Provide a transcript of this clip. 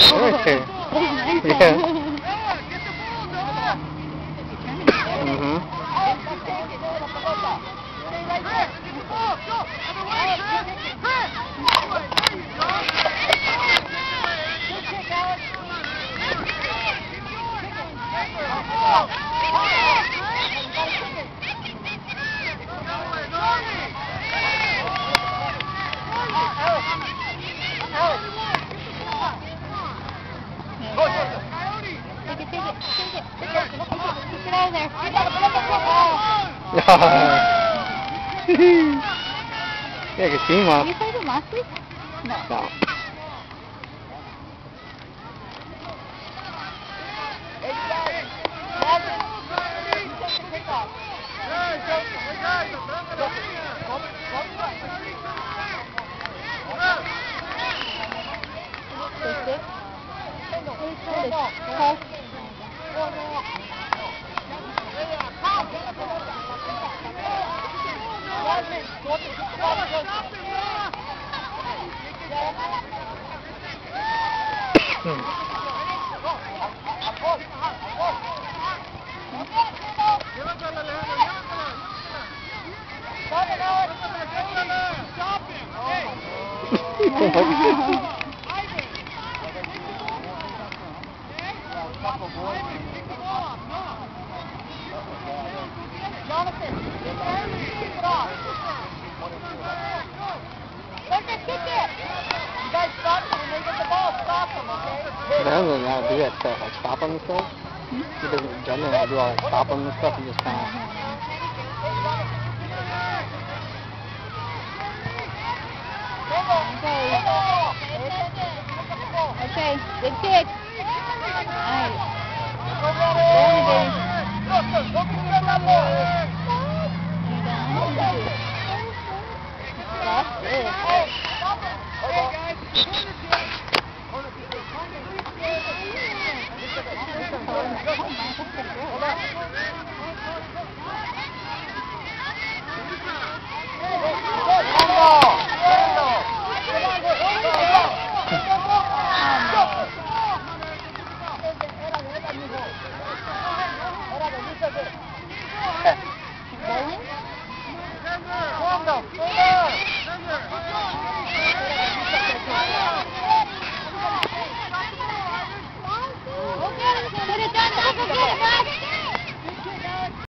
对。Of there. yeah, I can see him off. You played him last week? No. No. Jonathan, it. You guys stop them when get the. Stop them, okay? Of them do that like stop them and stuff. He doesn't, do all that stop them and stuff, he just kind of... Okay, the kid. Alright. Go on, baby. That's it.